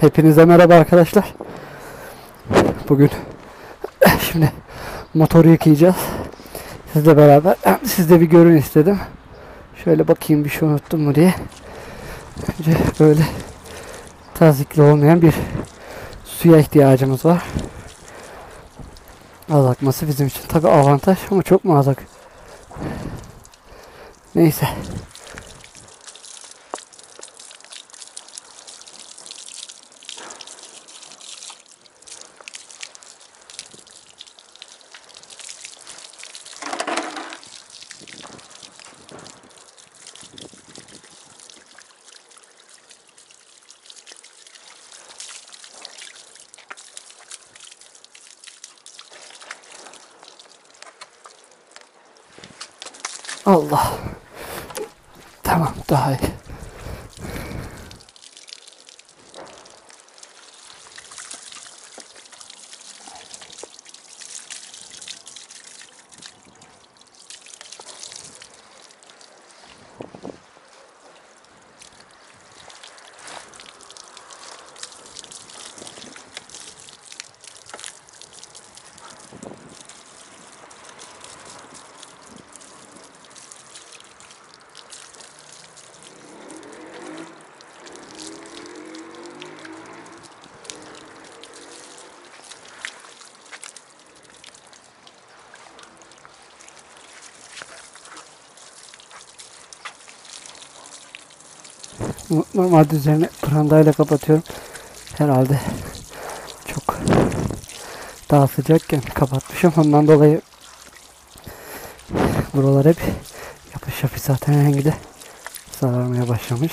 Hepinize merhaba arkadaşlar. Bugün şimdi motoru yıkayacağız. Sizle beraber siz de bir görün istedim. Şöyle bakayım bir şey unuttum mu diye. Önce böyle tazikli olmayan bir suya ihtiyacımız var. Az akması bizim için tabi avantaj ama çok mu az ak? Neyse. Allah. Tamam daha iyi. Normalde üzerine brandayla kapatıyorum. Herhalde çok daha sıcakken kapatmışım. Ondan dolayı buralar hep yapış yapış zaten rengi de sararmaya başlamış.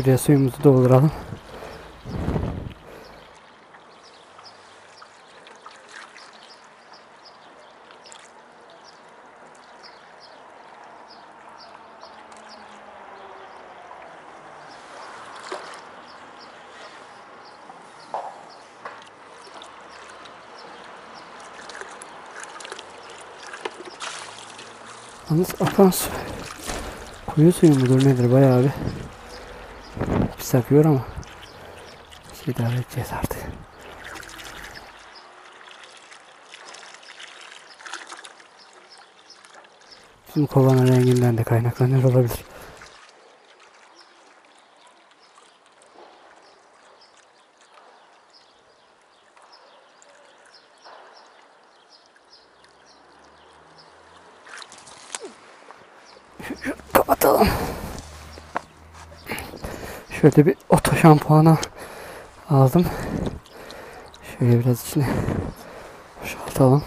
Şuraya suyumuzu dolduralım. Yalnız akan su. Kuyu suyu mudur nedir bayağı bir pis akıyor ama şey idare edeceğiz artık. Bizim kovanın renginden de kaynaklanıyor olabilir. Kapatalım. Şöyle bir oto şampuanı aldım. Şöyle biraz içine boşaltalım.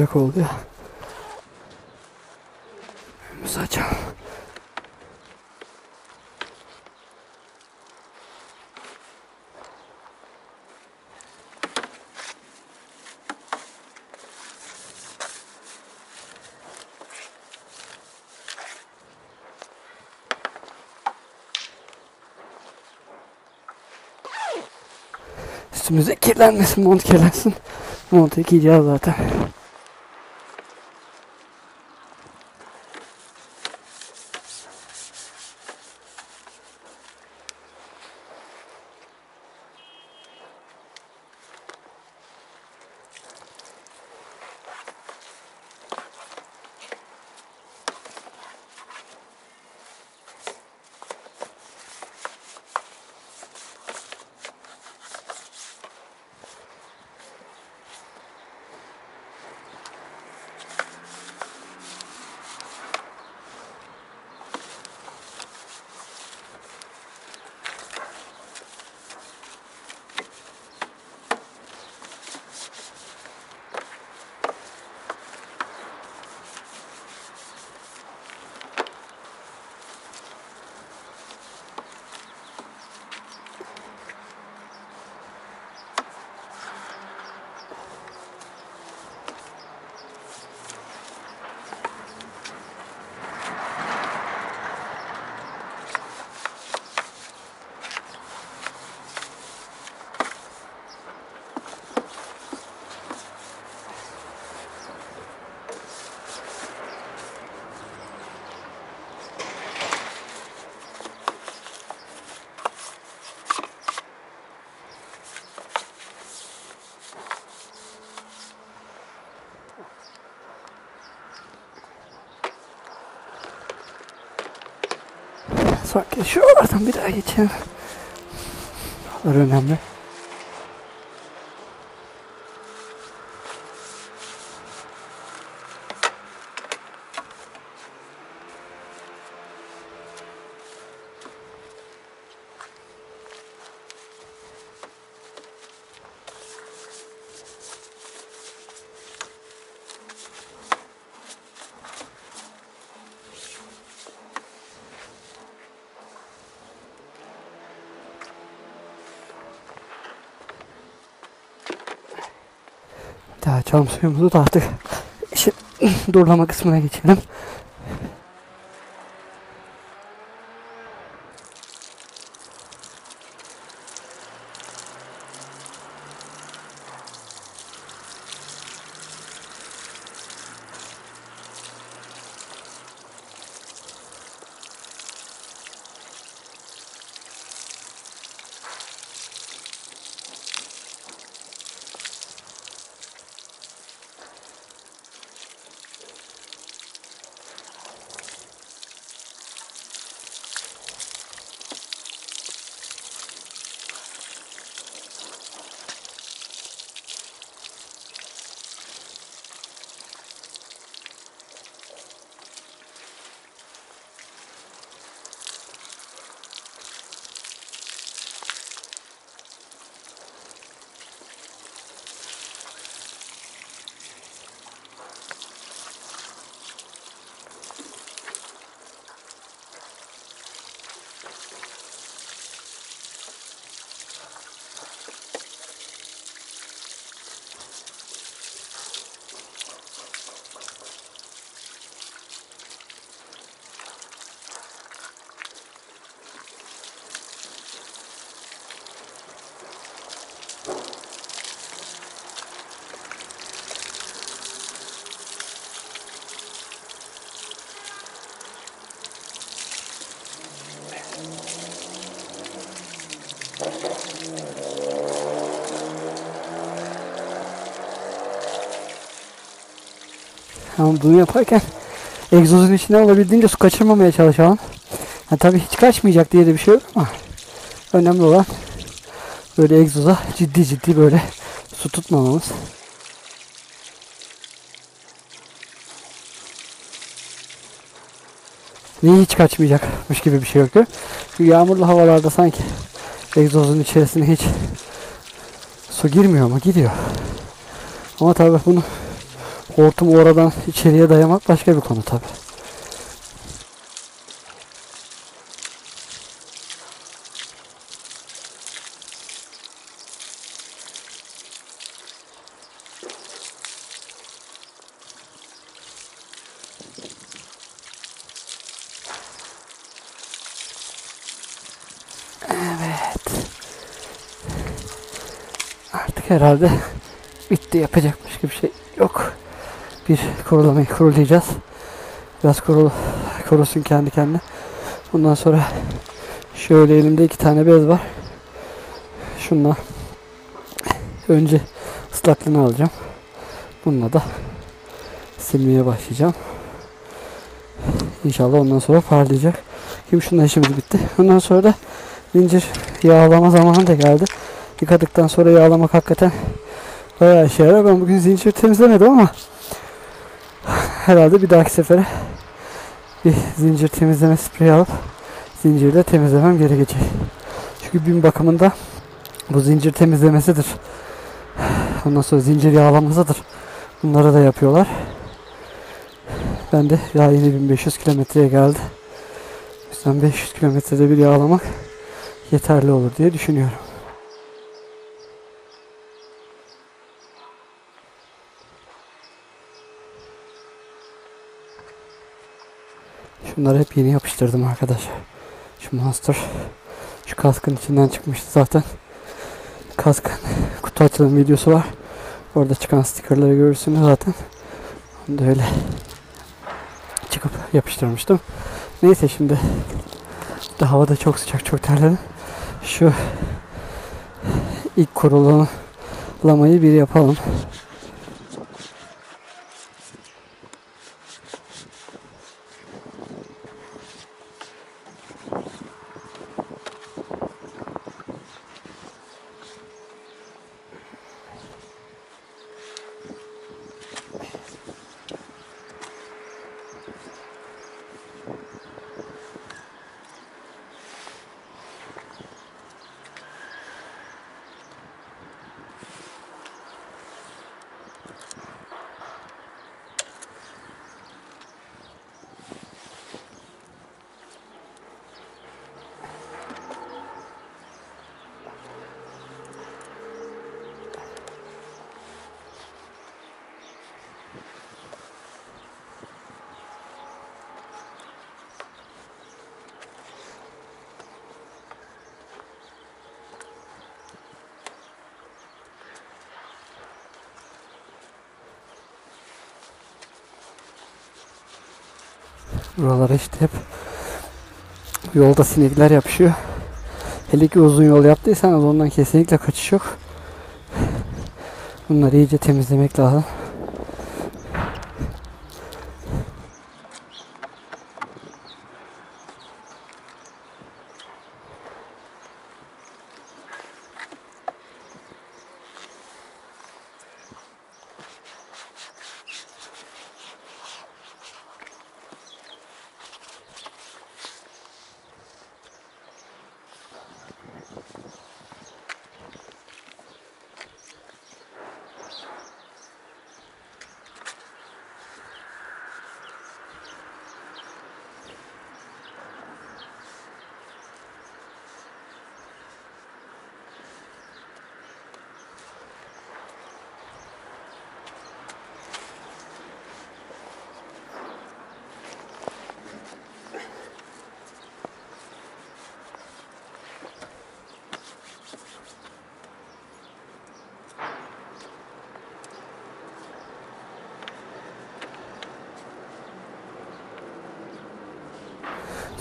Sıcak oluyor. Önümüzü açalım. Üstümüze kirlenmesin, mont kirlensin. Montu giyeceğiz zaten. Sanki şu oradan bir daha geçelim. Buralar önemli. Açalım suyumuzu da artık işin durlama kısmına geçelim. Ama bunu yaparken egzozun içine olabildiğince su kaçırmamaya çalışalım. Ha, tabii hiç kaçmayacak diye de bir şey yok ama önemli olan böyle egzoza ciddi ciddi böyle su tutmamamız. Niye hiç kaçmayacakmış gibi bir şey yoktu. Çünkü yağmurlu havalarda sanki egzozun içerisine hiç su girmiyor mu? Gidiyor. Ama tabii bunu Hortumu oradan içeriye dayamak başka bir konu tabi. Evet. Artık herhalde bitti. Yapacak başka bir şey yok. Bir kurulamayı kurulayacağız. Biraz kurul, kurusun kendi kendine. Ondan sonra şöyle elimde iki tane bez var. Şunla önce ıslaklığını alacağım. Bununla da silmeye başlayacağım. İnşallah ondan sonra parlayacak. Şimdi şununla işimiz bitti. Ondan sonra da zincir yağlama zamanı da geldi. Yıkadıktan sonra yağlamak hakikaten bayağı işe yarar. Ben bugün zincir temizlemedim ama herhalde bir dahaki sefere bir zincir temizleme spreyi alıp zincirle temizlemem gerekecek. Çünkü bin bakımında bu zincir temizlemesidir. Ondan sonra zincir yağlamasıdır. Bunları da yapıyorlar. Ben de ya yine 1500 kilometreye geldi. O yüzden 500 kilometrede bir yağlamak yeterli olur diye düşünüyorum. Şunları hep yeni yapıştırdım arkadaşlar. Şu monster şu kaskın içinden çıkmıştı zaten. Kaskın kutu açılım videosu var. Orada çıkan stikerleri görürsünüz zaten. Onu da öyle çıkıp yapıştırmıştım. Neyse şimdi de hava da çok sıcak çok terledim. Şu ilk kurulamayı bir yapalım. Buralara işte hep yolda sinekler yapışıyor. Hele ki uzun yol yaptıysanız ondan kesinlikle kaçış yok. Bunları iyice temizlemek lazım.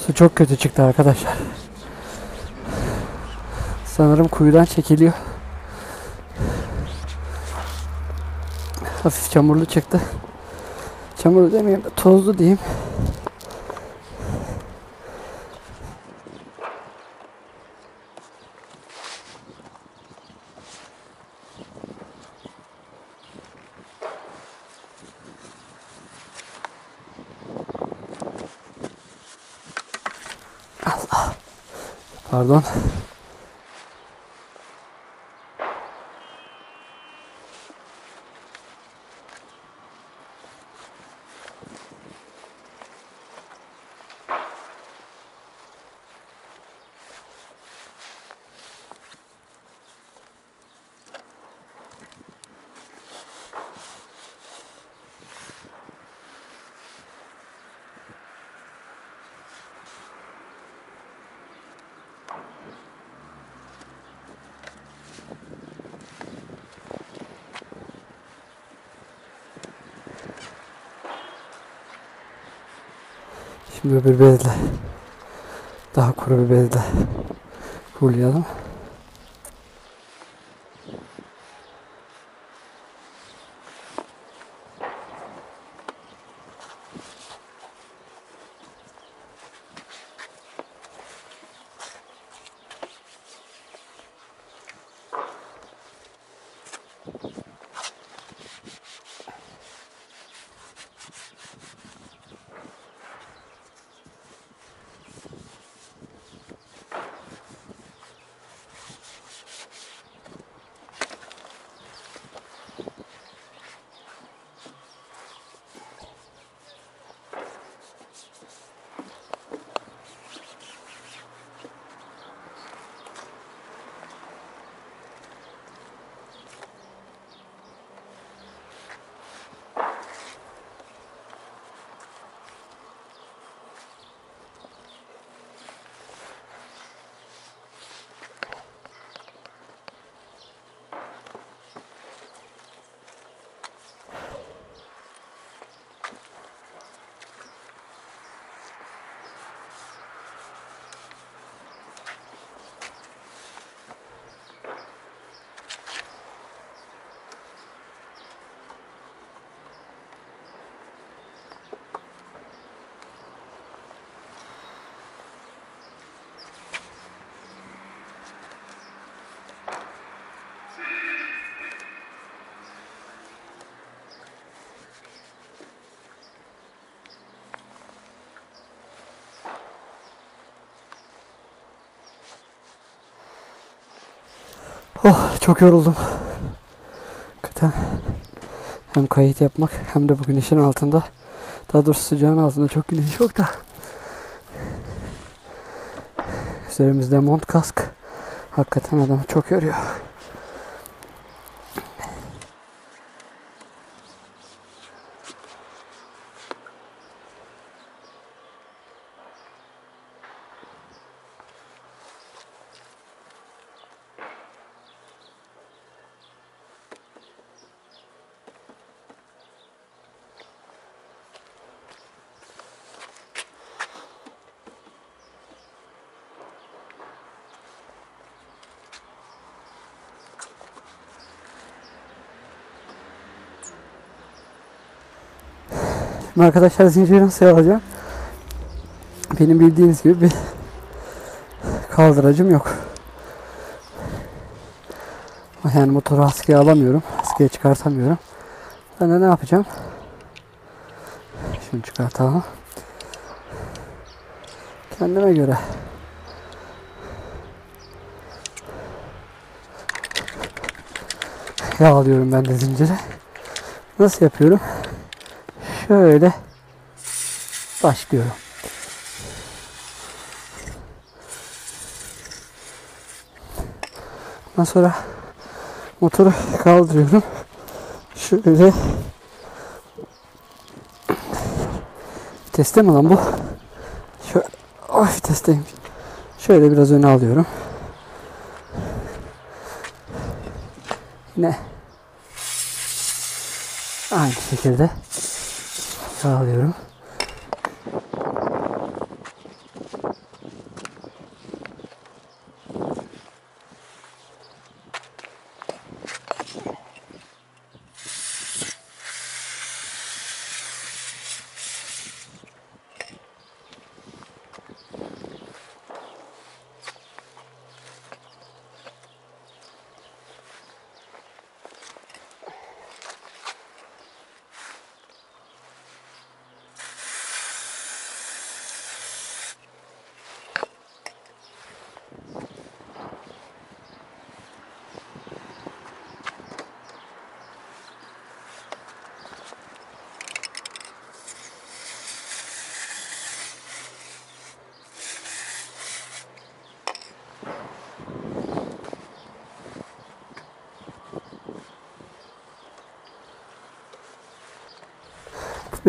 Su çok kötü çıktı arkadaşlar. Sanırım kuyudan çekiliyor. Hafif çamurlu çıktı. Çamurlu demeyeyim de tozlu diyeyim. Pardon. Şimdi öbür bezle daha kuru bir bezle kurulayalım. Oh çok yoruldum. Hakikaten hem kayıt yapmak hem de bu güneşin altında daha doğrusu sıcağın altında çok güneş yok da üzerimizde mont kask hakikaten adamı çok yoruyor. Şimdi arkadaşlar zinciri nasıl alacağım? Benim bildiğiniz gibi bir kaldıracım yok. Yani motoru askıya alamıyorum. Askıya çıkartamıyorum. Ben de ne yapacağım? Şunu çıkartalım. Kendime göre. Yağlıyorum ben de zinciri. Nasıl yapıyorum? Şöyle başlıyorum. Ondan sonra motoru kaldırıyorum. Şöyle Viteste mi lan bu? Şöyle oh vitesteyim. Şöyle biraz öne alıyorum. Yine aynı şekilde sağlıyorum.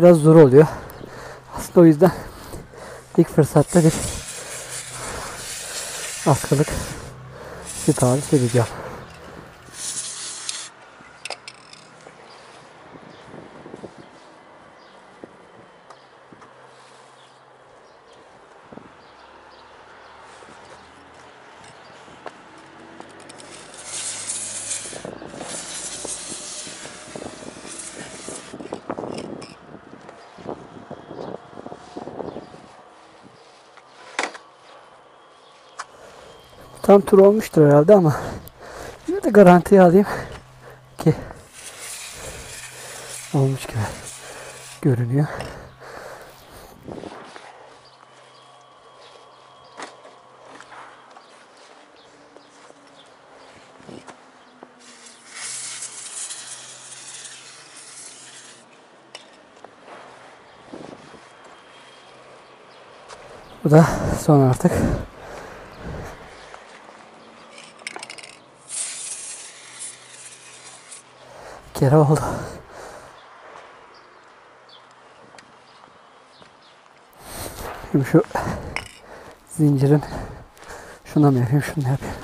Biraz zor oluyor. Aslında o yüzden ilk fırsatta bir askılık sipariş edeceğim. Tam tur olmuştur herhalde ama yine de garantiye alayım ki olmuş gibi görünüyor. Bu da son artık. Kere oldu. Şimdi şu zincirin şuna mı yapayım şunu yapayım.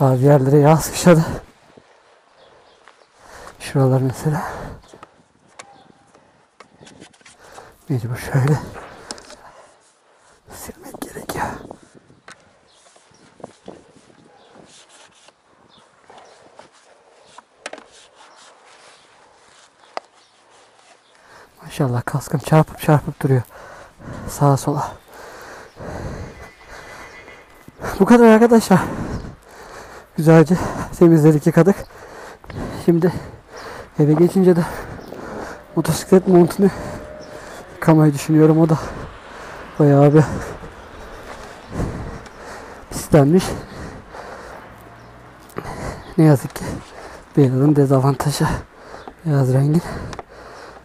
Bazı yerlere yağ sıçradı. Şuralar mesela. Mecbur şöyle Maşallah kaskım çarpıp çarpıp duruyor. Sağa sola. Bu kadar arkadaşlar. Güzelce temizledik yıkadık. Şimdi eve geçince de motosiklet montunu yıkamayı düşünüyorum. O da bayağı bir pislenmiş. Ne yazık ki beyazın dezavantajı. Beyaz rengin.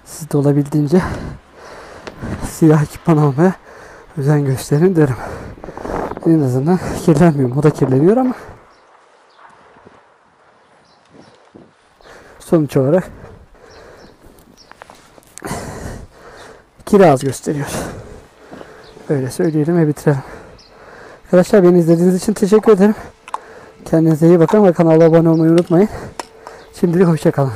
Siz de olabildiğince siyah ekipman almaya özen gösterin derim. En azından kirlenmiyor. O da kirleniyor ama sonuç olarak kira az gösteriyor. Öyle söyleyelim ve bitirelim. Arkadaşlar beni izlediğiniz için teşekkür ederim. Kendinize iyi bakın ve kanala abone olmayı unutmayın. Şimdilik hoşçakalın.